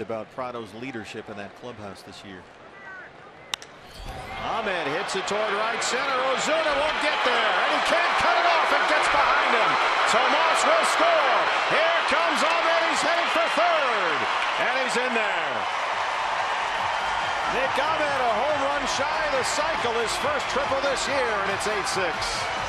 about Prado's leadership in that clubhouse this year. Ahmed hits it toward right center. Ozuna won't get there, and he can't cut it off. It gets behind him. Tomas will score. Here comes Ahmed. He's heading for third, and he's in there. Nick Ahmed, a home run shy of the cycle, his first triple this year, and it's 8-6.